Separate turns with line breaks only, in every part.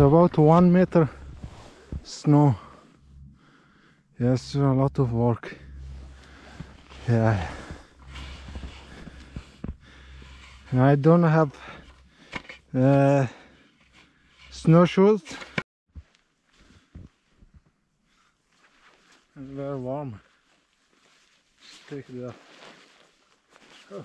About one meter snow. Yes, a lot of work. Yeah. And I don't have uh, snowshoes. It's very warm. Take the oh.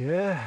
Yeah.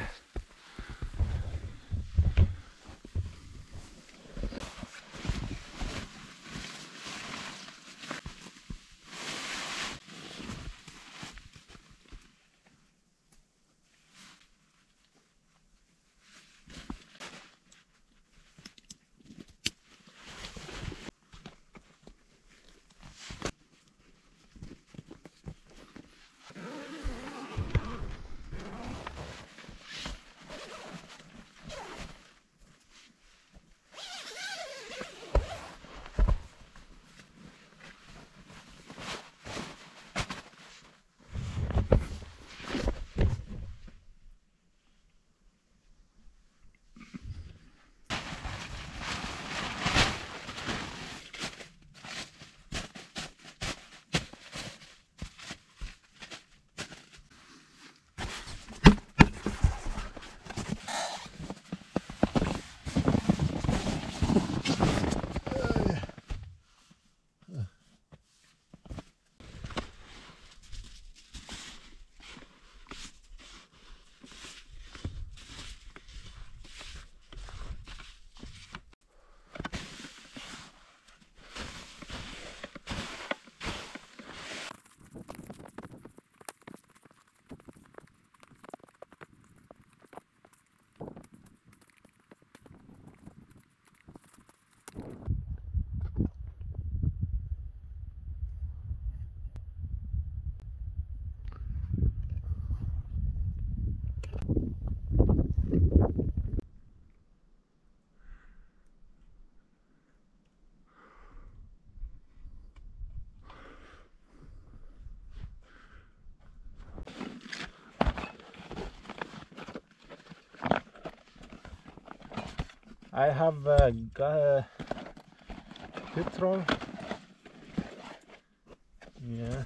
I have uh, got uh, petrol. Yeah.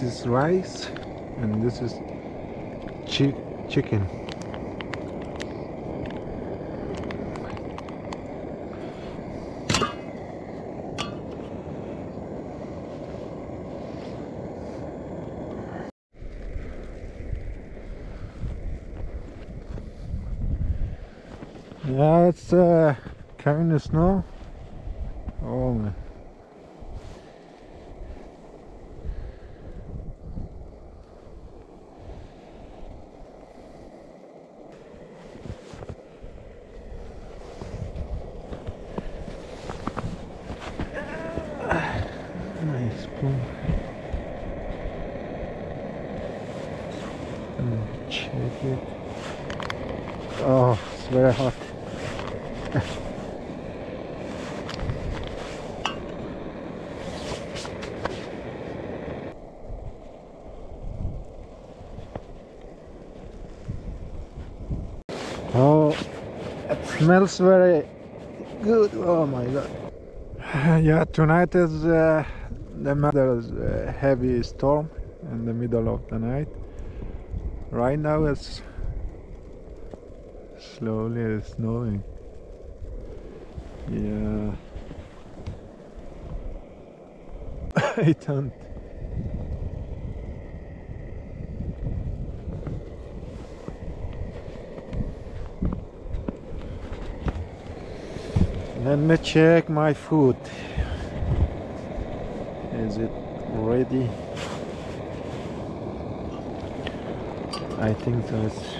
This is rice and this is chi chicken. Yeah, it's uh, kind of snow. Oh man. Nice spoon. Mm, check it. Oh, it's very hot. oh, it smells very good. Oh my god. yeah, tonight is uh, the uh, heavy storm in the middle of the night. Right now it's slowly snowing. Yeah. I don't. Let me check my food. Is it ready? I think so. It's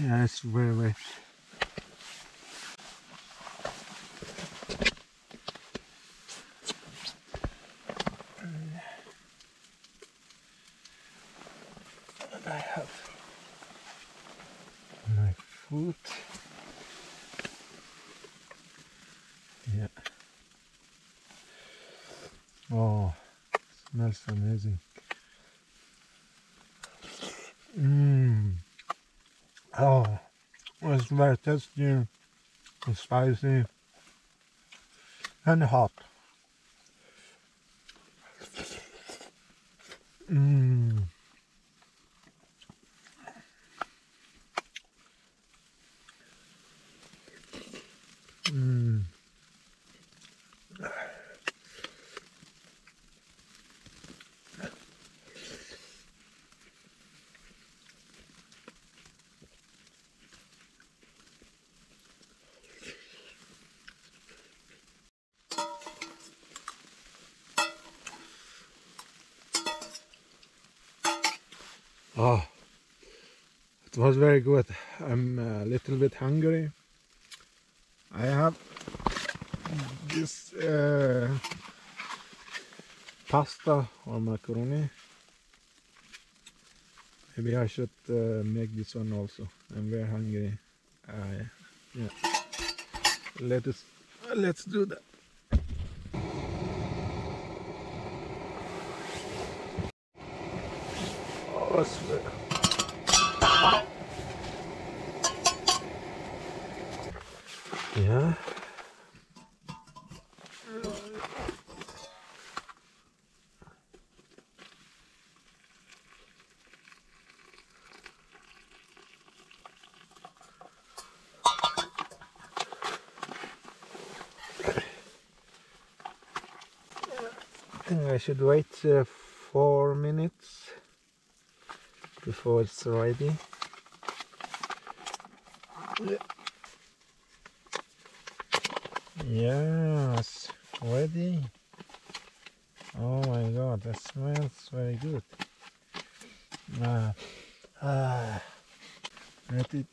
Yeah, it's very wet. And I have my food. Yeah. Oh, smells amazing. Mmm. Oh, it's very tasty, and spicy, and hot. Mmm. Mmm. Oh, it was very good. I'm a little bit hungry. I have this uh, pasta or macaroni. Maybe I should uh, make this one also. I'm very hungry. Uh, yeah. Let us let's do that. Oh. Yeah. Should wait uh, four minutes before it's ready. Yes, ready. Oh my god, that smells very good. Ah, ah, let it.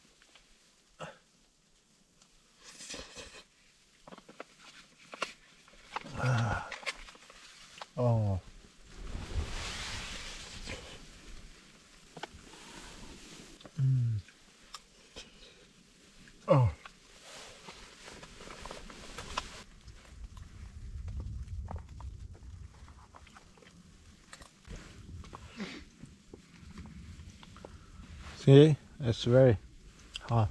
Ah, oh. Mm. Oh. See, it's very hot.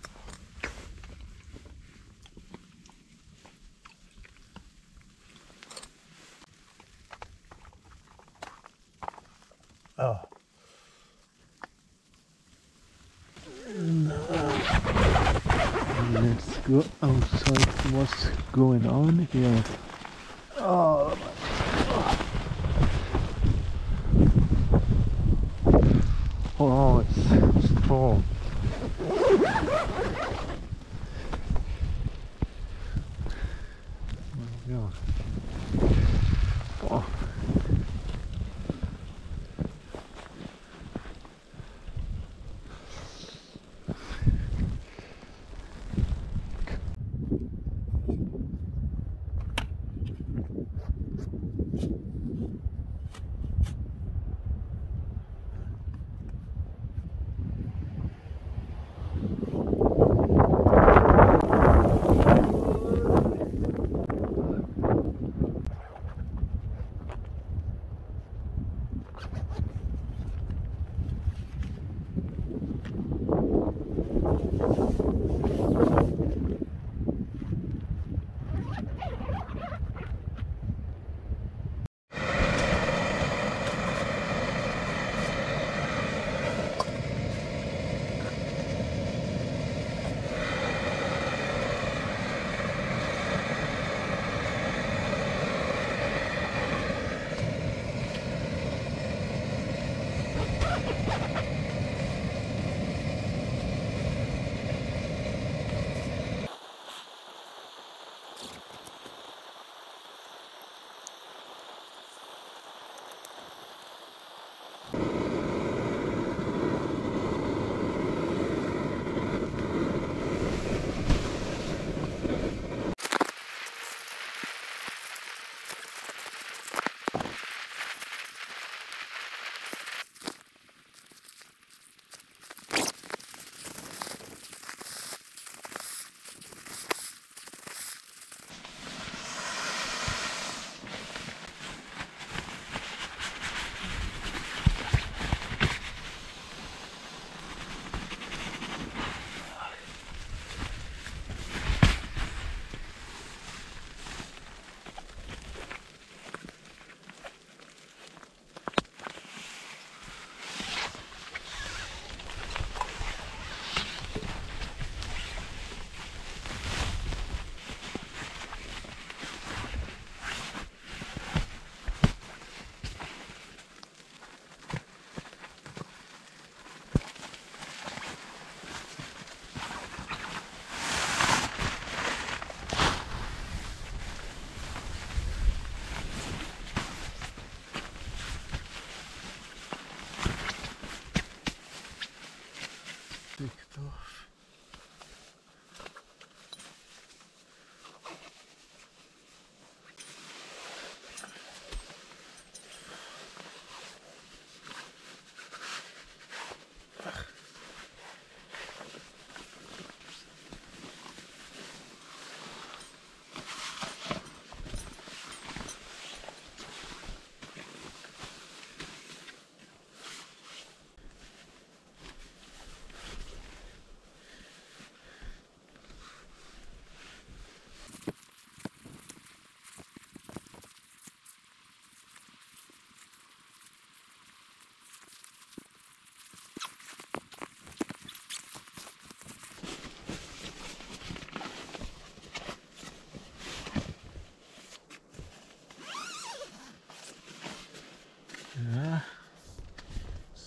Oh. Let's go outside. What's going on here? Oh, oh, it's strong.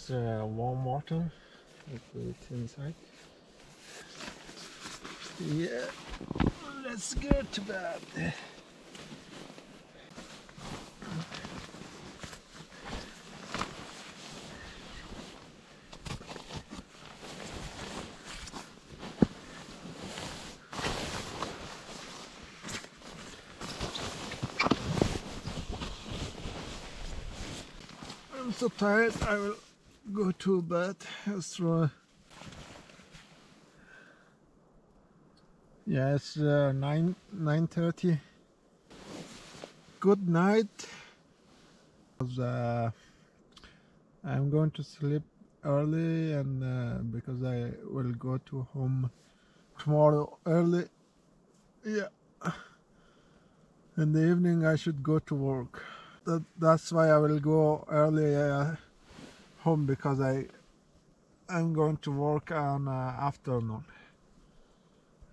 Uh, warm water. It inside. Yeah. Let's go to bed. I'm so tired. I will go to bed. It's uh, yeah, it's uh, nine nine thirty. Good night. Uh, I'm going to sleep early, and uh, because I will go to home tomorrow early. Yeah. In the evening, I should go to work that, that's why I will go early uh, home because I I'm going to work on uh, afternoon.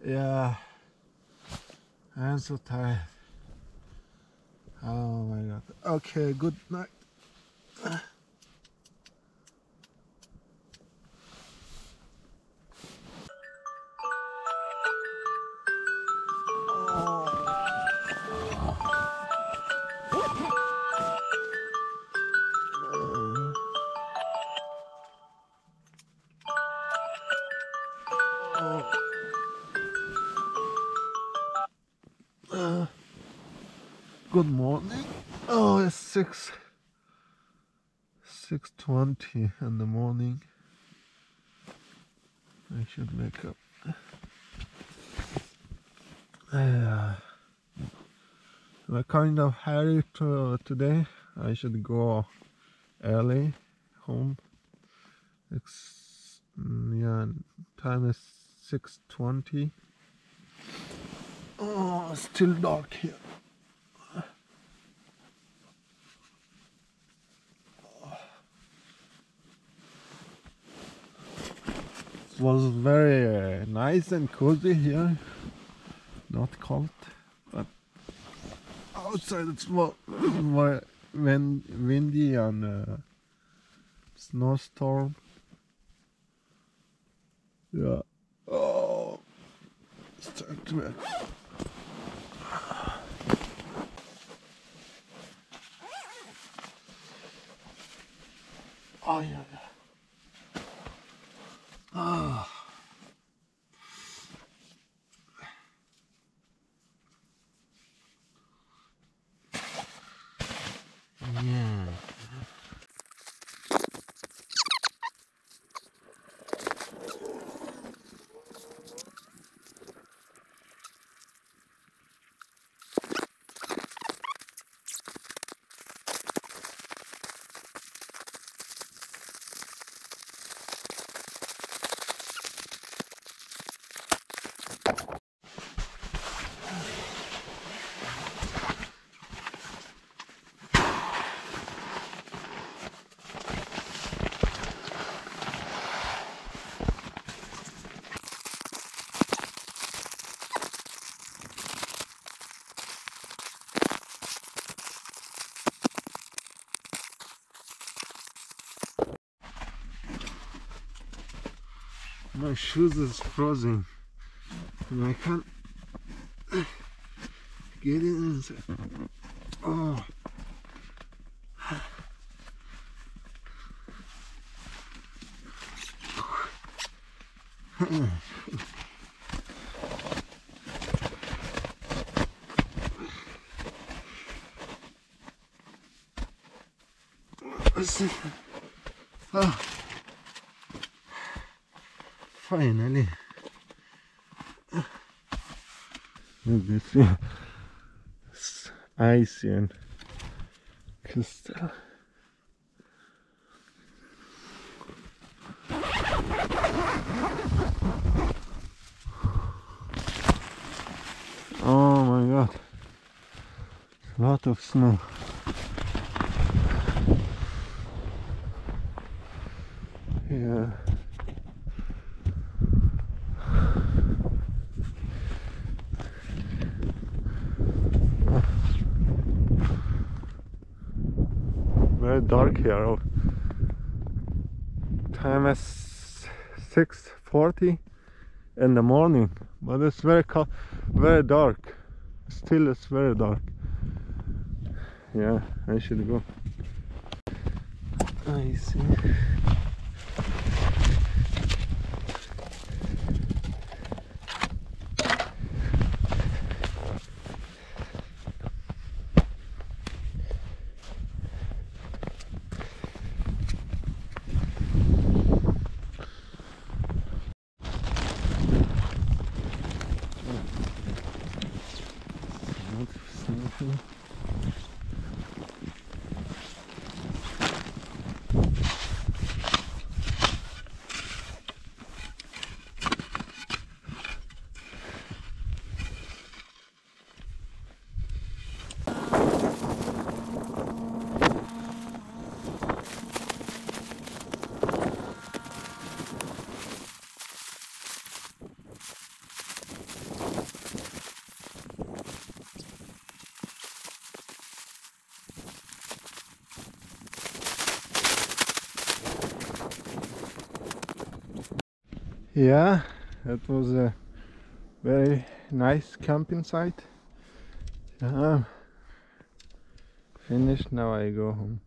Yeah, I'm so tired. Oh my god. Okay, good night. Good morning. Oh, it's six six twenty in the morning. I should wake up. Uh, I'm kind of hurry to, today. I should go early home. It's yeah, time is six twenty. Oh, still dark here. Was very uh, nice and cozy here. Not cold, but outside it's more, wind, windy and uh, snowstorm. Yeah. Oh, it's time to My shoes is frozen. And I can't get inside. Oh. This icy and crystal. Oh my god. A lot of snow. Yeah. very dark here. Time is 6:40 in the morning, but it's very cold, very dark. Still, it's very dark. Yeah, I should go. I see. Yeah that was a very nice camping site uh, finished now I go home